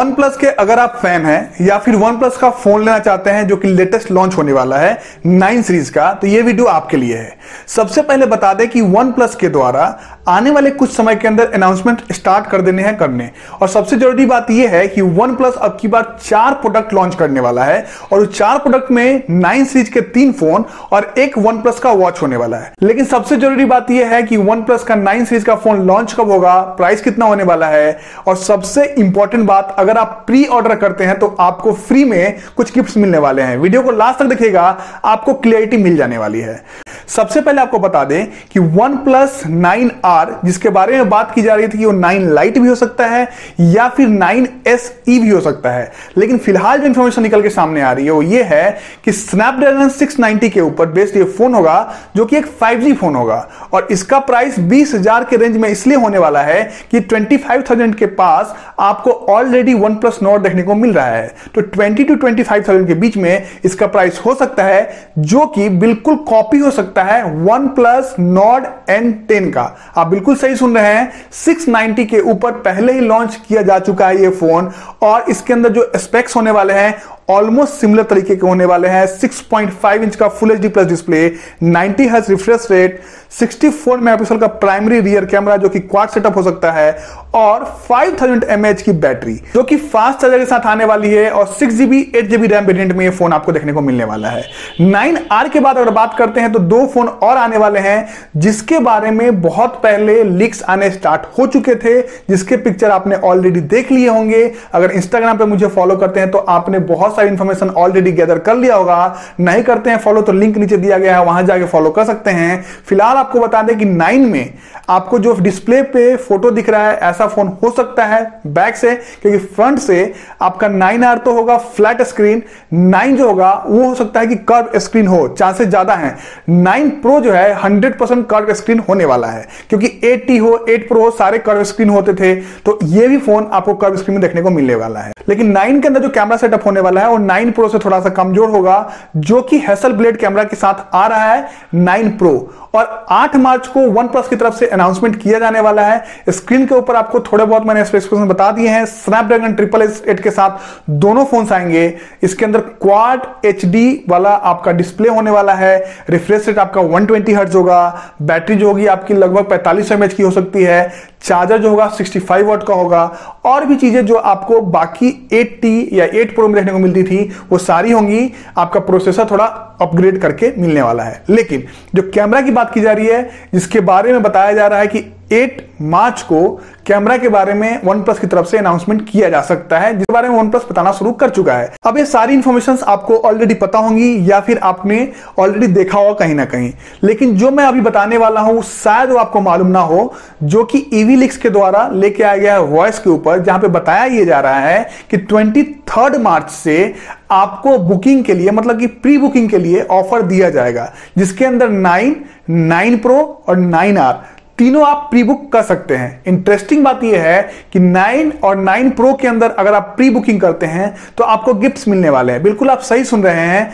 One plus के अगर आप फ़ैन हैं, या फिर वन प्लस का फ़ोन लेना चाहते हैं जो कि लेटेस्ट लॉन्च होने वाला है नाइन सीरीज़ का तो ये वीडियो आपके लिए है। सबसे पहले बता दें कि वन प्लस के द्वारा आने वाले कुछ समय के अंदर अनाउंसमेंट स्टार्ट कर देने हैं करने। और सबसे ज़रूरी बात यह है कि वन प्लस अब की बार चार प्रोडक्ट लॉन्च करने वाला है, और उस चार प्रोडक्ट में नाइन सीरीज़ के तीन फ़ोन और एक वन प्लस का वॉच होने वाला है। लेकिन सबसे ज़रूरी बात यह है कि वन प्लस का नाइन सीरीज़ का फ़ोन लॉन्च कब होगा प्राइस कितना होने वाला है, और सबसे इंपॉर्टेंट बात अगर आप प्री ऑर्डर करते हैं तो आपको फ्री में कुछ गिफ्ट मिलने वाले हैं। वीडियो को लास्ट तक देखिएगा आपको क्लियरिटी मिल जाने वाली है। सबसे पहले आपको बता दें कि वन प्लस नाइन आर जिसके बारे में बात की जा रही थी कि वो नाइन लाइट भी हो सकता है या फिर नाइन एस ई भी हो सकता है। लेकिन फ़िलहाल जो इंफॉर्मेशन निकल के सामने आ रही है वो ये है कि स्नैपड्रैगन 690 के ऊपर बेस्ड ये फ़ोन होगा जो कि एक 5G फ़ोन होगा। और इसका प्राइस बीस हज़ार के रेंज में इसलिए होने वाला है कि 25,000 के पास आपको ऑलरेडी वन प्लस नॉट देखने को मिल रहा है। तो 20 टू 25,000 के बीच में इसका प्राइस हो सकता है जो कि बिल्कुल कॉपी हो सकता है OnePlus Nord N ten का। आप बिल्कुल सही सुन रहे हैं 690 के ऊपर पहले ही लॉन्च किया जा चुका है ये फ़ोन और इसके अंदर जो स्पेक्स होने वाले हैं ऑलमोस्ट सिमिलर तरीके के होने वाले हैं। 6.5 इंच का full H plus display 90 hertz refresh rate 64 megapixel का प्राइमरी रियर कैमरा जो कि क्वाड सेटअप हो सकता है, और 5000 mAh की बैटरी जो कि फास्ट चार्जर के साथ आने वाली है, और 6 GB eight GB RAM variant में ये फ़ोन आपको देखने को मिलने वाला है। 9R के बाद अगर बात करते हैं तो दो फ़ोन और आने वाले हैं, जिसके बारे में बहुत पहले लीक्स आने स्टार्ट हो चुके थे, जिसके पिक्चर आपने ऑलरेडी देख लिए होंगे। अगर इंस्टाग्राम पे मुझे फॉलो करते हैं तो आपने बहुत सारी इंफॉर्मेशन ऑलरेडी गैदर कर लिया होगा। नहीं करते हैं फॉलो तो लिंक नीचे दिया गया है, वहाँ जाके फॉलो कर सकते हैं। फ़िलहाल आपको बता दें कि नाइन में आपको जो डिस्प्ले पे फ़ोटो दिख रहा है, ऐसा फ़ोन हो सकता है बैक से, क्योंकि फ्रंट से आपका नाइन आर तो होगा फ्लैट स्क्रीन नाइन जो होगा, वो हो सकता है कि कर्व स्क्रीन हो चांसेस ज़्यादा है। नाइन प्रो जो है हंड्रेड परसेंट कर्व स्क्रीन होने वाला है, क्योंकि एट हो एट प्रो हो, सारे कर्व स्क्रीन होते थे तो ये भी फ़ोन आपको कर्व स्क्रीन में देखने को मिलने वाला है। लेकिन नाइन के अंदर जो कैमरा सेटअप होने वाला है वो नाइन प्रो से थोड़ा सा कमज़ोर होगा, जो कि हैसल ब्लेड कैमरा के साथ आ रहा है नाइन प्रो और 8 मार्च को वन प्लस की तरफ़ से अनाउंसमेंट किया जाने वाला है। स्क्रीन के ऊपर आपको थोड़े बहुत मैंने स्पेसिफिकेशन बता दिए हैं। स्नैपड्रैगन ट्रिपल एट के साथ दोनों फ़ोन आएँगे। इसके अंदर क्वाड एच वाला आपका डिस्प्ले होने वाला है। रिफ्रेश रेट आपका 120 ट्वेंटी होगा। बैटरी जो होगी आपकी लगभग पैंतालीस एमएच की हो सकती है। चार्जर जो होगा 65 वाट का होगा। और भी चीज़ें जो आपको बाकी 8T या 8 प्रो में देखने को मिलती थी, वो सारी होंगी। आपका प्रोसेसर थोड़ा अपग्रेड करके मिलने वाला है। लेकिन जो कैमरा की बात की जा रही है, जिसके बारे में बताया जा रहा है कि 8 मार्च को कैमरा के बारे में वन प्लस की तरफ़ से अनाउंसमेंट किया जा सकता है, जिसके बारे में वन प्लस बताना शुरू कर चुका है। अब ये सारी इंफॉर्मेशन आपको ऑलरेडी पता होंगी, या फिर आपने ऑलरेडी देखा होगा कहीं ना कहीं। लेकिन जो मैं अभी बताने वाला हूँ, शायद वो आपको मालूम ना हो, जो कि ईवी लिक्स के द्वारा लेके आया गया है वॉइस के ऊपर, जहाँ पे बताया ये जा रहा है कि ट्वेंटी मार्च से आपको बुकिंग के लिए मतलब कि प्री बुकिंग के लिए ऑफ़र दिया जाएगा, जिसके अंदर नाइन नाइन प्रो और नाइन आर तीनों आप प्री बुक कर सकते हैं। इंटरेस्टिंग बात यह है कि 9 और 9 प्रो के अंदर अगर आप प्री बुकिंग करते हैं तो आपको गिफ्ट्स मिलने वाले हैं। बिल्कुल आप सही सुन रहे हैं।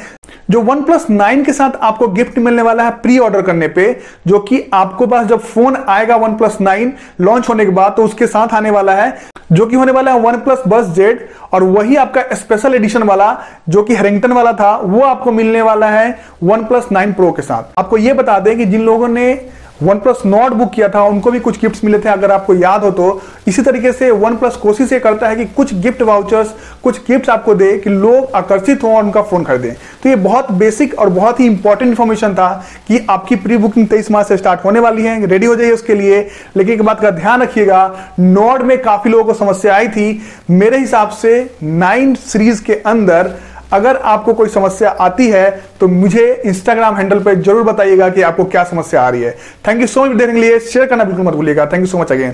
जो वन प्लस नाइन के साथ आपको गिफ्ट मिलने वाला है प्री ऑर्डर करने पे, जो कि आपको पास जब फ़ोन आएगा वन प्लस नाइन लॉन्च होने के बाद तो उसके साथ आने वाला है, जो कि होने वाला है वन प्लस बस जेड और वही आपका स्पेशल एडिशन वाला, जो कि हेरिंगटन वाला था, वो आपको मिलने वाला है वन प्लस नाइन प्रो के साथ। आपको ये बता दें कि जिन लोगों ने वन प्लस नॉट बुक किया था, उनको भी कुछ गिफ्ट्स मिले थे, अगर आपको याद हो तो। इसी तरीके से वन प्लस कोशिश ये करता है कि कुछ गिफ्ट वाउचर्स कुछ गिफ्ट्स आपको दे कि लोग आकर्षित हों और उनका फ़ोन खरीदें। तो ये बहुत बेसिक और बहुत ही इंपॉर्टेंट इन्फॉर्मेशन था कि आपकी प्री बुकिंग तेईस मार्च से स्टार्ट होने वाली है रेडी हो जाइए उसके लिए। लेकिन एक बात का ध्यान रखिएगा नॉड में काफ़ी लोगों को समस्या आई थी। मेरे हिसाब से नाइन सीरीज़ के अंदर अगर आपको कोई समस्या आती है तो मुझे इंस्टाग्राम हैंडल पर ज़रूर बताइएगा कि आपको क्या समस्या आ रही है। थैंक यू सो मच देखने के लिए शेयर करना बिल्कुल मत भूलिएगा। Thank you so much again